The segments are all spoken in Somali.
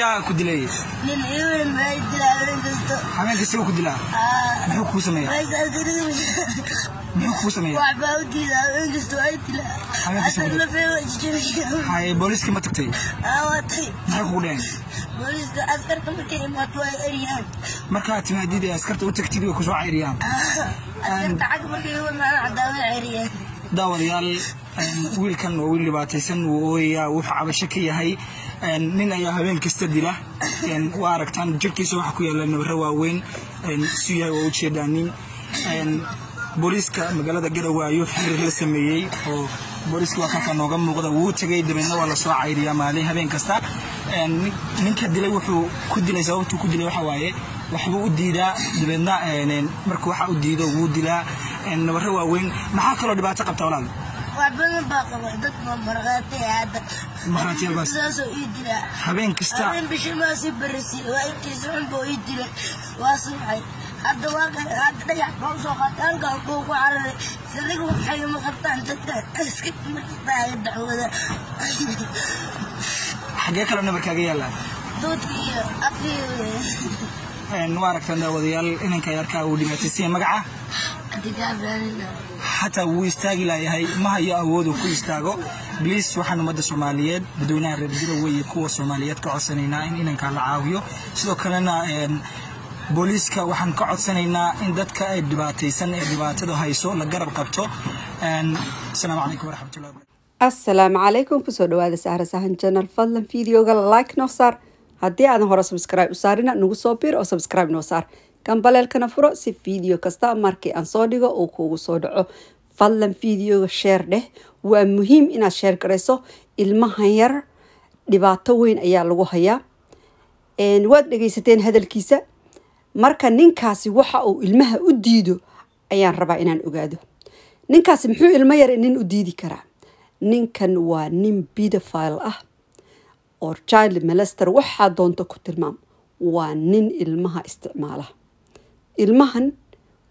yaa ku dilay? Nin iwin may dilaa ku muxuu kuu sameeya muxuu kuu sameeya booliiskii ma tagtay? Maxay kugu eryaan markaad timaadid ee askarta u tagtid way ku soo cayriyaan daawadayaal wiilkan waa wiil dhibaataysan wuu ooyayaa wuxuu cabasho ka yahay nin ayaa habeen kasta dila. Waa aragtaan jirkiisa waxa ku yaalla nabaro waaweyn. Isu yahay waa u jeedaa nin. Booliiska magaalada garowe ayuu xiriir la sameeyey oo booliiska waa kanka nooga muuqda. Wuu tegay dabeedna waa la soo cayriyaa maalin habeen kasta. Ninka dilay wuxuu ku dilay sababtuu ku dilay waxa waaye u diidaa. Dabeedna markuu waxa u diido wuu dilaa. Nabaro waaweyn. Maxaa kaloo dhibaato qabta walaal habeen kastaaxagee kale nabarkaaga yaallaan waa aragtaan daawadayaal inanka yarkaa uu dhibaataysanya magaca xataa wuu istaagi laayahay ma hayo awooduu ku istaago. Bliis waxaan ummadda soomaaliyeed dadweynaha reer garowe kuwa soomaaliyeed ka codsanaynaa in inankaa la caawiyo. Sidoo kalena booliiska waxaan ka codsanaynaa in dadka ay dhibaataysan ee dhibaatada hayso la garab qabto. Asalaamu calaykum waraxmatullahi asalaamu calaykum ku soo dhawaada sahra sahan janal fadlan videoga like noo saar. Haddii aadan hore subscribe u saarina nagu soo bir oo subscribe noo saar gambaleelkana furo si video kasta markii aan soo dhigo uu kuugu soo dhaco fadlan videoga sheer dheh waa muhiim inaad sheer garayso ilmahan yar dhibaato weyn ayaa lagu hayaa waad dhegaysateen hadalkiisa marka ninkaasi waxa uu ilmaha u diido ayaan rabaa inaan ogaado ninkaasi muxuu ilmo yar nin u diidi karaa ninkan waa nin pedophile ah oo child molester waxaa doonto ku tilmaam. Waa nin ilmaha isticmaala ilmahan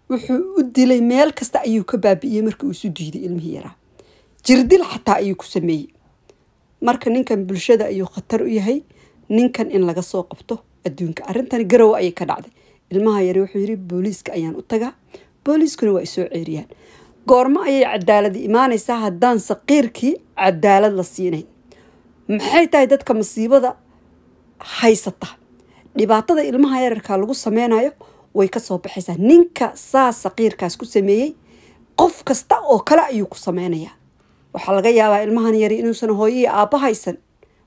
wuxuu u dilay meel kasta ayuu ka baabi'iyey markii uu isu diiday ilmihii yaraa jirdil xataa ayuu ku sameeyey. Marka ninkan bulshada ayuu khatar u yahay ninkan in laga soo qabto adduunka. Arrintani garowe ayay ka dhacday. Ilmaha yari wuxuu yiri booliiska ayaan u tagaa. Booliiskuna waa isoo ceeriyaan. Goormo ayay cadaalad imaanaysaa haddaan saqiirkii cadaalad la siinayn. Maxay tahay dadka masiibada haysata? Dhibaatada ilmaha yararka lagu sameynayo way ka soo baxaysaa. Ninka saa saqiirkaas ku sameeyey qof kasta oo kale ayuu ku sameynayaa waxaa laga yaabaa ilmahan yari inuusan hooyo iyo haysan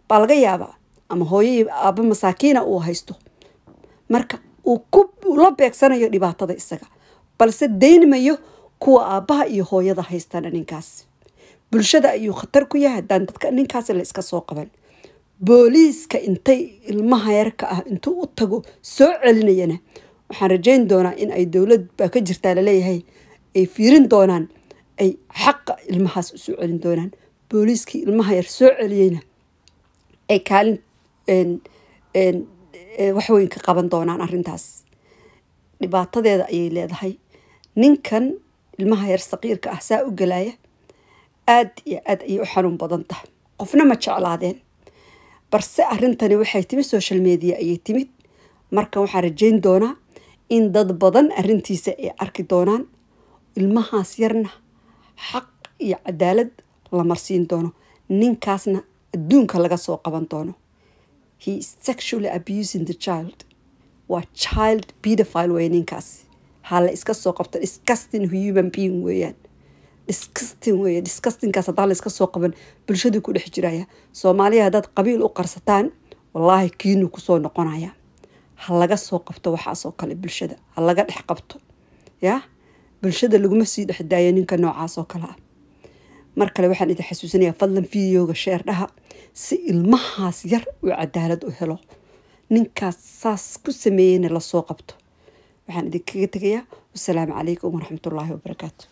baa laga yaabaa ama hooyo iyo masaakiina uu haysto. Marka uu ku uu la beegsanayo dhibaatada isaga balse daynmayo kuwa aabbaha iyo hooyada haystana ninkaas. Bulshada ayuu khatar ku yahay haddaan dadka ninkaas la iska soo qaban. Booliiska intay ilmaha yarka ah intuu u tago soo celinayana waxaan rajayn doonaa in ay dowlad baa ka jirtaa la leeyahay ay fiirin doonaan ay xaqa ilmahaas u soo celin doonaan booliiskii ilmaha yar soo celiyeyna ay kaalin waxweyn ka qaban doonaan arrintaas. Dhibaatadeeda ayay leedahay. Ninkan ilmaha yar saqiirka ah saa u galaya aad iyo aad ayay u xanuun badan tahay qofna ma jeclaadeen. Balse arrintani waxay timid social media ayay timid. Marka waxaan rajayn doonaa in dad badan arrintiisa ay arki doonaan ilmahaas yarna xaq iyo cadaalad la marsiin doono ninkaasna adduunka laga soo qaban doono. He is sexually abusing the child. Waa child pedophile wey ninkaas. Ha la iska soo qabto disgusting human being weeyaan. Disgusting weeye disgustingkaas haddaan la iska soo qaban bulshadu ku dhex jiraya. Soomaaliya haddaad qabiil u qarsataan wallaahi kiinuu ku soo noqonaya ha laga soo qabto waxaasoo kale bulshada ha laga dhex qabto ya bulshada laguma sii dhex daayo ninka noocaas oo kale ah. Mar kale waxaan idin xasuusinayaa fadlan videoga sheer dhaha si ilmahaas yar uu cadaalad u helo. Ninkaas saas ku sameeyeyna la soo qabto. Waxaan idinkaga tegayaa wasalaamu calaykum waraxmatullaahi wabarakaatu